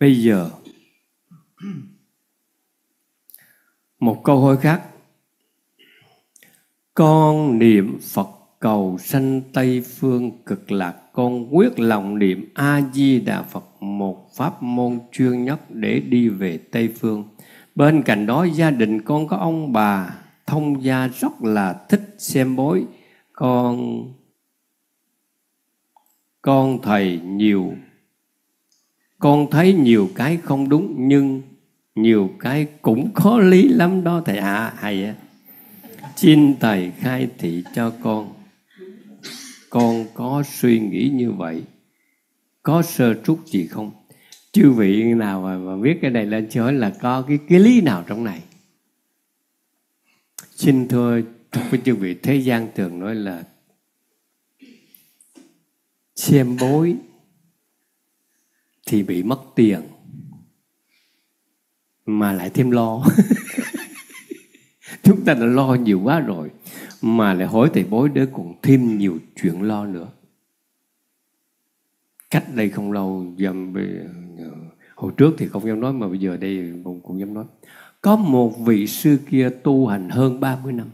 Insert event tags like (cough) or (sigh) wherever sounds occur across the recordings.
bây giờ, một câu hỏi khác. Con niệm phật cầu sanh tây phương cực lạc, con quyết lòng niệm a di đà phật một pháp môn chuyên nhất để đi về tây phương. Bên cạnh đó, gia đình con có ông bà, thông gia rất là thích xem bói. Con con thầy nhiều con thấy nhiều cái không đúng nhưng nhiều cái cũng khó lý lắm đó thầy ạ. À, hay á. Xin thầy khai thị cho con. Con có suy nghĩ như vậy. Có sơ trúc gì không? Chư vị nào mà, mà viết cái này lên cho là có cái cái lý nào trong này? Xin thưa với chư vị thế gian thường nói là xem bối thì bị mất tiền mà lại thêm lo. (laughs) Chúng ta đã lo nhiều quá rồi mà lại hối thầy bối để còn thêm nhiều chuyện lo nữa. Cách đây không lâu dầm hồi trước thì không dám nói mà bây giờ đây cũng, cũng dám nói. Có một vị sư kia tu hành hơn 30 năm.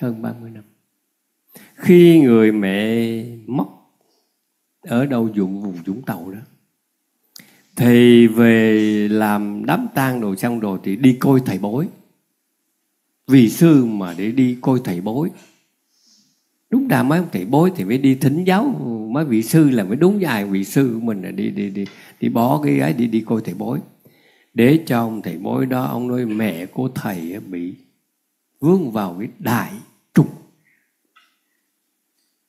Hơn 30 năm. Khi người mẹ mất ở đâu dụng vùng Vũng Tàu đó. Thì về làm đám tang đồ xong rồi thì đi coi thầy bối vì sư mà để đi coi thầy bối đúng ra mấy ông thầy bối thì mới đi thính giáo, mấy vị sư là mới đúng dài vị sư của mình là đi đi đi đi bỏ cái gái đi đi coi thầy bối để cho ông thầy bối đó, ông nói mẹ của thầy bị vướng vào cái đại trùng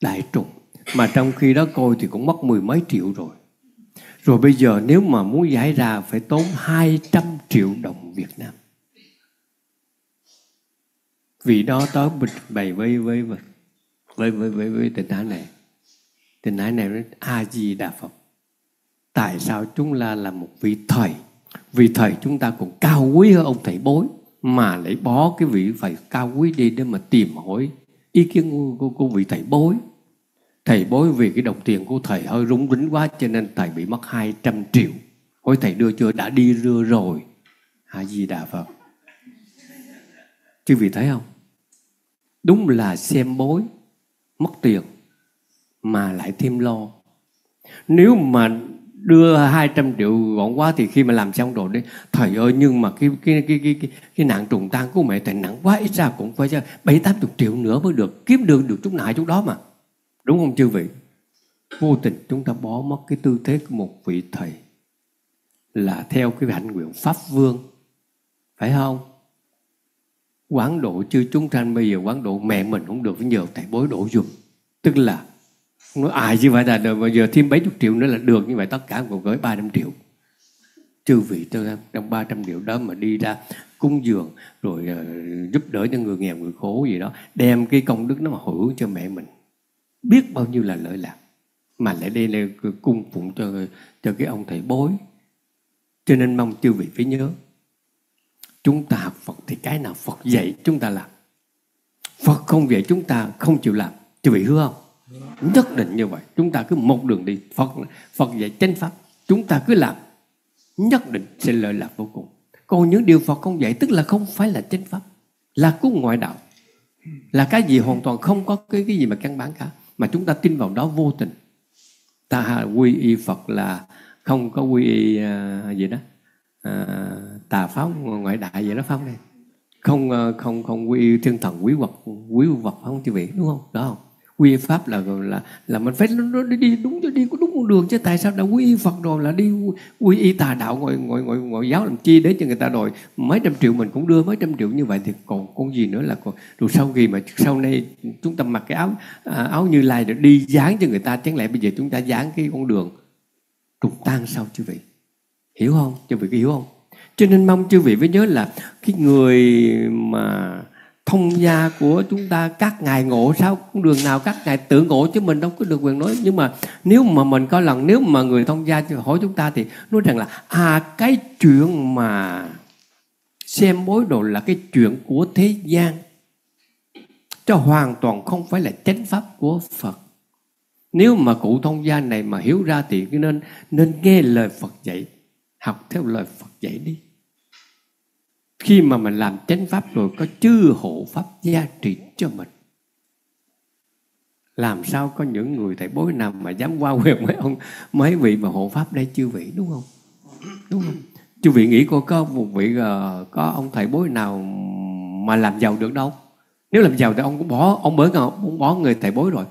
đại trùng mà trong khi đó coi thì cũng mất mười mấy triệu rồi. Rồi bây giờ nếu mà muốn giải ra phải tốn 200 triệu đồng Việt Nam. Vì đó tớ bày với với với với với với, với tình ái này. Tình ái này a di đà phật. Tại sao chúng ta là một vị thầy? Vì thầy chúng ta còn cao quý hơn ông thầy bối mà lại bỏ cái vị phải cao quý đi để mà tìm hỏi ý kiến của, của, của vị thầy bối thầy bối vì cái đồng tiền của thầy hơi rúng rính quá cho nên thầy bị mất 200 triệu. Hỏi thầy đưa chưa? Đã đi đưa rồi. Hả di đà phật. Chứ vì thấy không? Đúng là xem bối mất tiền mà lại thêm lo. Nếu mà đưa 200 triệu gọn quá thì khi mà làm xong rồi đấy thầy ơi nhưng mà cái cái cái cái cái, cái nạn trùng tan của mẹ thầy nặng quá ít ra cũng phải bảy tám chục triệu nữa mới được. Kiếm được được chút nại chút đó mà đúng không chư vị? Vô tình chúng ta bỏ mất cái tư thế của một vị thầy là theo cái hạnh nguyện pháp vương. Phải không? Quán độ chư chúng sanh bây giờ quán độ mẹ mình không được phải nhờ thầy bối độ dùm. Tức là nói ai chứ phải là được bây giờ thêm 70 triệu nữa là được như vậy tất cả còn gửi 300 triệu. Chư vị tôi trong 300 triệu đó mà đi ra cúng dường rồi uh, giúp đỡ cho người nghèo người khổ gì đó đem cái công đức nó mà hưởng cho mẹ mình biết bao nhiêu là lợi lạc, mà lại đây là cung phụng cho cho cái ông thầy bối. Cho nên mong chư vị phải nhớ, chúng ta học Phật thì cái nào Phật dạy chúng ta làm? Phật không dạy chúng ta không chịu làm. Chư vị hứa không? Nhất định như vậy. Chúng ta cứ một đường đi. Phật Phật dạy chánh pháp. Chúng ta cứ làm. Nhất định sẽ lợi lạc vô cùng. Còn những điều Phật không dạy, tức là không phải là chánh pháp, là cứu ngoại đạo. Là cái gì hoàn toàn không có cái cái gì mà căn bản cả mà chúng ta tin vào đó vô tình. Ta quy y Phật là không có quy y uh, gì đó. Uh, tà pháp ngoại đại vậy đó pháp này không uh, không không quy y thiên thần quý vật quý vật không? Chư vị đúng không? Đó không? Quy pháp là là là mình phải nó đi đúng cho đi có đúng con đường. Chứ tại sao đã quy y Phật rồi là đi quy y tà đạo ngồi ngồi ngồi ngồi giáo làm chi để cho người ta đòi? Mấy trăm triệu mình cũng đưa mấy trăm triệu như vậy thì còn con gì nữa là còn rồi sau khi mà sau này chúng ta mặc cái áo à, áo như lai để đi dán cho người ta chẳng lẽ bây giờ chúng ta dán cái con đường trục tan sao chư vị? Hiểu không? Chư vị có hiểu không? Cho nên mong chư vị phải nhớ là cái người mà thông gia của chúng ta, các ngài ngộ sao cũng đường nào các ngài tự ngộ chứ mình đâu có được quyền nói. Nhưng mà nếu mà mình có lần, nếu mà người thông gia hỏi chúng ta thì nói rằng là à cái chuyện mà xem bối đồ là cái chuyện của thế gian, cho hoàn toàn không phải là chánh pháp của Phật. Nếu mà cụ thông gia này mà hiểu ra thì nên nên nghe lời Phật dạy, học theo lời Phật dạy đi khi mà mình làm chánh pháp rồi, có chư hộ pháp gia trị cho mình. Làm sao có những người thầy bối nào mà dám qua (laughs) quyền mấy ông, mấy vị mà hộ pháp đây chư vị, đúng không? Đúng không? Chư vị nghĩ coi có một vị ờ, có ông thầy bối nào mà làm giàu được đâu. Nếu làm giàu thì ông cũng bỏ, ông bởi ông bỏ người thầy bối rồi.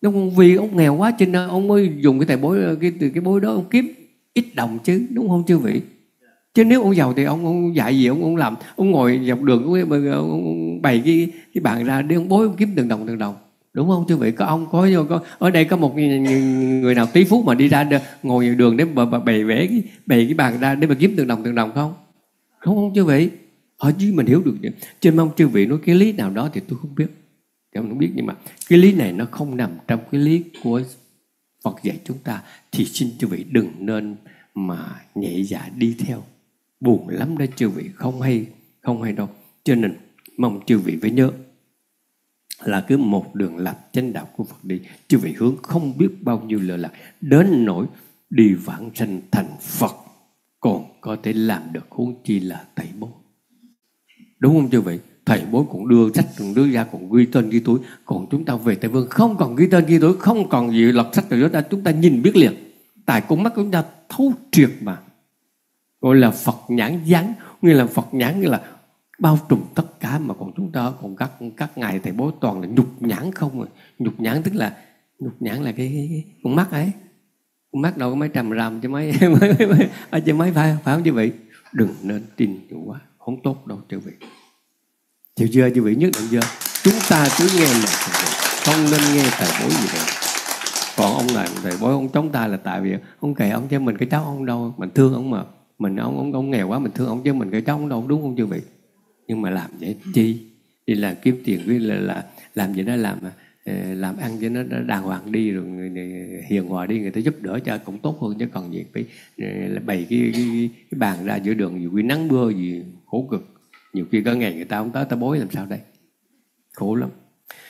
Đúng không? Vì ông nghèo quá cho nên ông mới dùng cái thầy bối cái từ cái bối đó ông kiếm ít đồng chứ, đúng không chư vị? Chứ nếu ông giàu thì ông, ông dạy gì ông ông làm ông ngồi dọc đường ông, ông bày cái cái bàn ra để ông bối ông kiếm từng đồng từng đồng. Đúng không? Thưa vị có ông có có ở đây có một người nào tí phú mà đi ra ngồi đường để mà, mà bày vẽ cái bày cái bàn ra để mà kiếm từng đồng từng đồng không? Không không chư vị? Ở chứ mình hiểu được trên mong chư vị nói cái lý nào đó thì tôi không biết. Tôi không biết nhưng mà cái lý này nó không nằm trong cái lý của Phật dạy chúng ta. Thì xin chư vị đừng nên mà nhẹ dạ đi theo buồn lắm đấy chư vị, không hay không hay đâu. Cho nên mong chư vị phải nhớ là cứ một đường lập chánh đạo của Phật đi. Chư vị hướng không biết bao nhiêu lừa lạc. Đến nỗi đi vãng sanh thành Phật, còn có thể làm được huống chi là thầy bố. Đúng không chư vị? Thầy bố cũng đưa sách cũng đưa ra cũng ghi tên ghi túi. Còn chúng ta về tây vương không còn ghi tên ghi túi, không còn gì lọc sách rồi đó. Chúng ta nhìn biết liền. Tại con mắt chúng ta thấu triệt mà gọi là Phật nhãn dáng. Nghĩa là Phật nhãn nghĩa là bao trùm tất cả mà còn chúng ta còn các các ngài thầy bố toàn là nhục nhãn không rồi nhục nhãn tức là nhục nhãn là cái, cái, cái con mắt ấy. Con mắt đâu có mấy trăm rằm chứ mấy (laughs) ở à, chứ mấy phải phải không chứ vị? Đừng nên tin nhiều quá không tốt đâu chứ vị. Chịu chưa? Chứ vị nhất định chưa? Chúng ta cứ nghe lời không nên nghe thầy bố gì đâu. Còn ông này thầy bố ông chống ta là tại vì ông kể ông cho mình cái cháu ông đâu mình thương ông mà mình ông ông, ông nghèo quá mình thương ông chứ mình cái cháu ông đâu đúng không chư vị? Nhưng mà làm vậy chi? Đi làm kiếm tiền với là, là làm gì đó làm à, ờ, làm ăn cho nó đàng hoàng đi rồi người này hiền hòa đi người ta giúp đỡ cho cũng tốt hơn chứ còn gì. Phải ờ, là bày cái, cái, cái bàn ra giữa đường gì khi nắng mưa gì khổ cực nhiều khi có ngày người ta không tới ta bối làm sao đây? Khổ lắm.